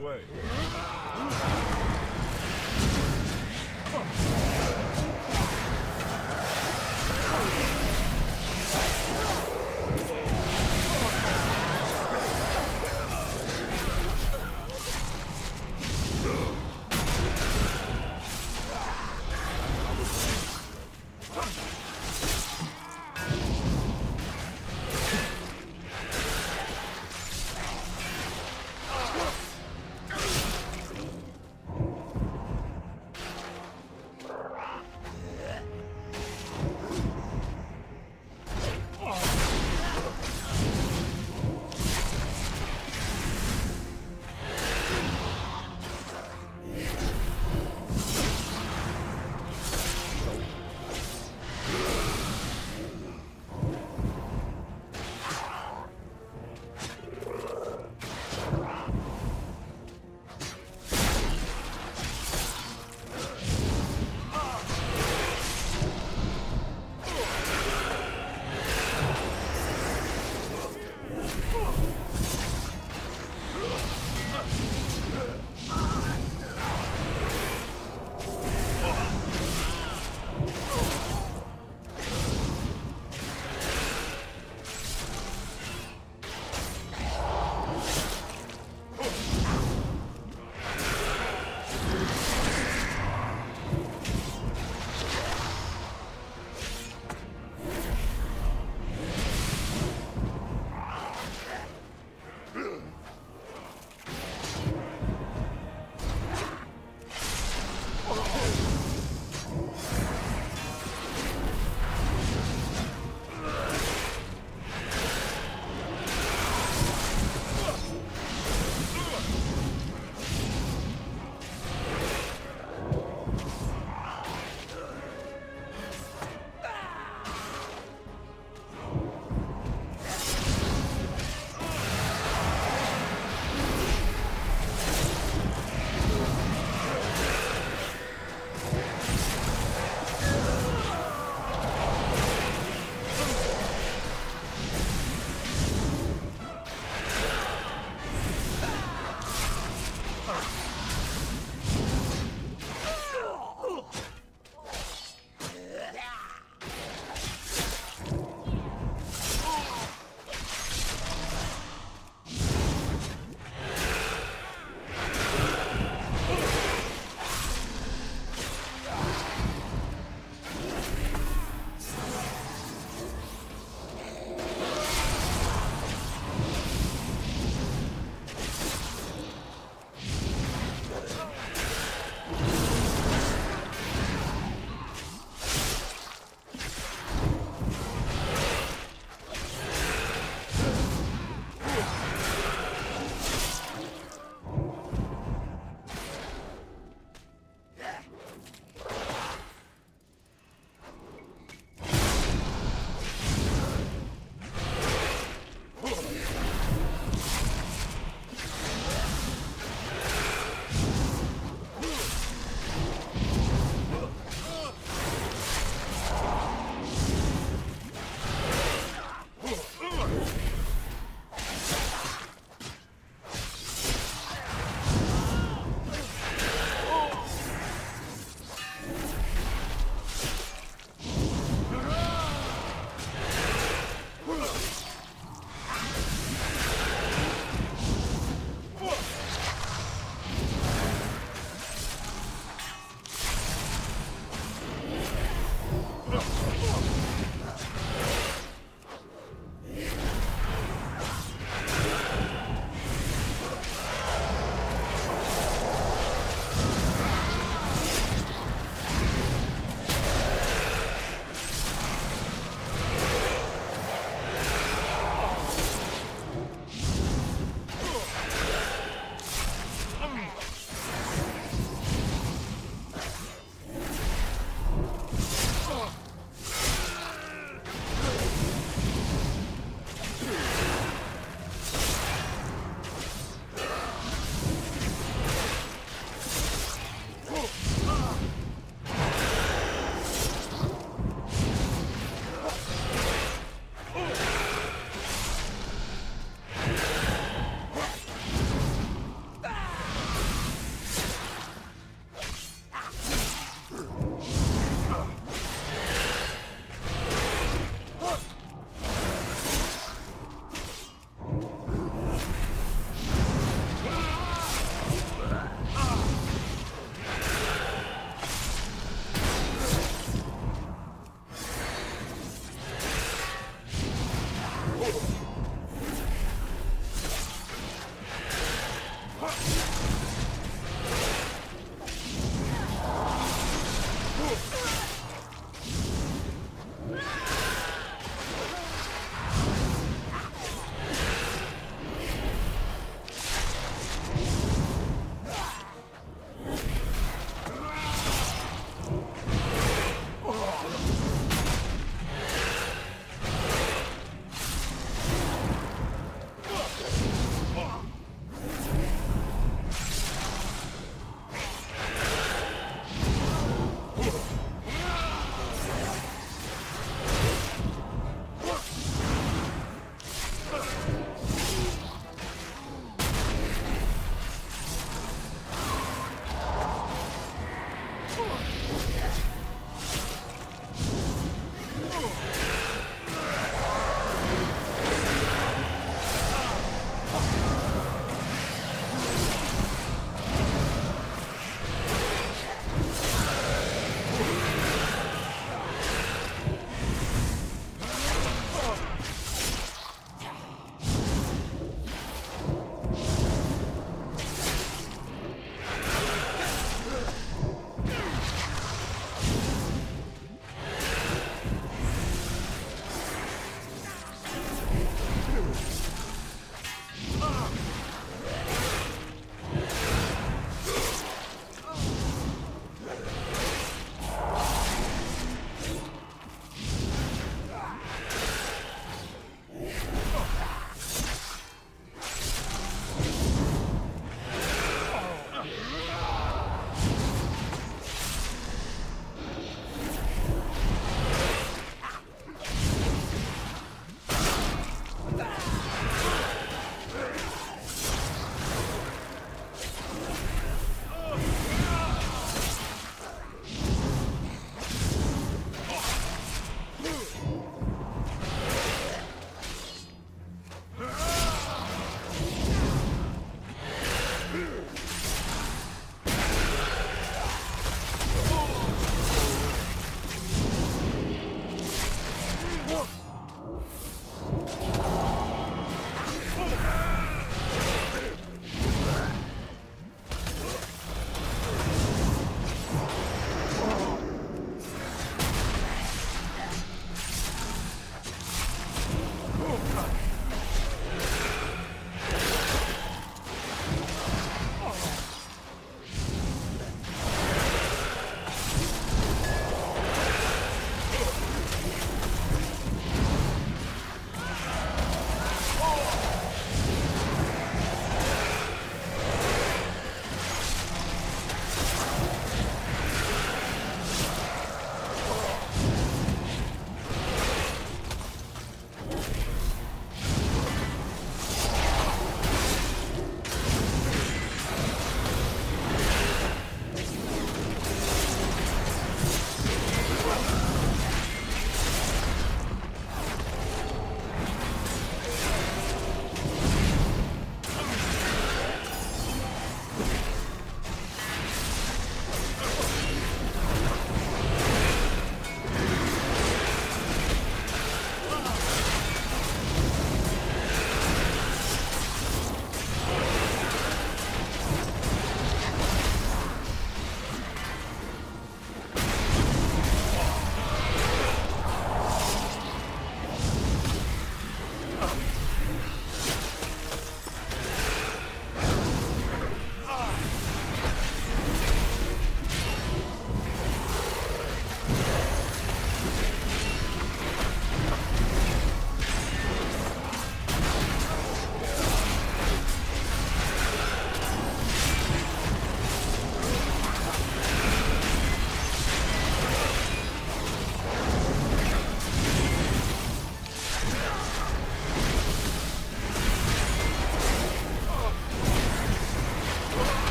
away.